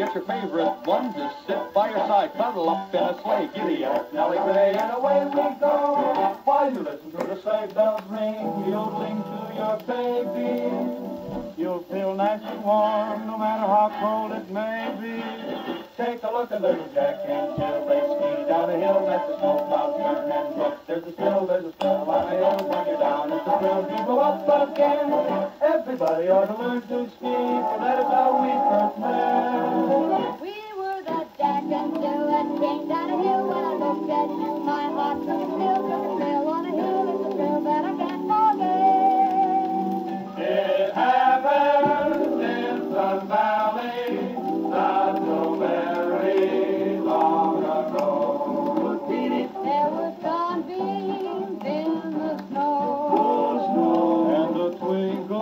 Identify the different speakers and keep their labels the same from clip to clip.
Speaker 1: Get your favorite one to sit by your side. Cuddle up in a sleigh, giddy up, Nellie Gray, and away we go. While you listen to the sleigh bells ring, yodeling to your baby. You'll feel nice and warm, no matter how cold it may be. Take a look at little Jack and Jill. Snow clouds look. There's a spill, there's a a hill. When you're down, it's a thrill. You go up again. Everybody ought to learn to ski, we first met.
Speaker 2: We were the Jack and Jill that came down a hill. When I looked at you, my heart took a thrill, took a thrill on a hill. A thrill that I can't forget.
Speaker 1: It happened in Valley,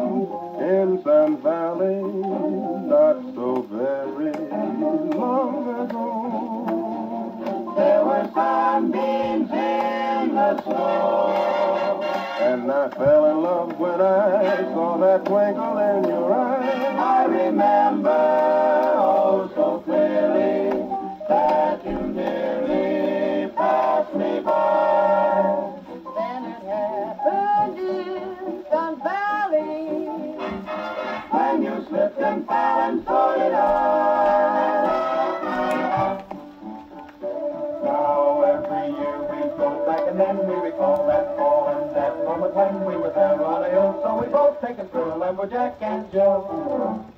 Speaker 2: in
Speaker 1: Sun Valley not so very long ago. There were sunbeams in the snow. And I fell in love when I saw that twinkle in your eye. I remember take a stroll and Jill.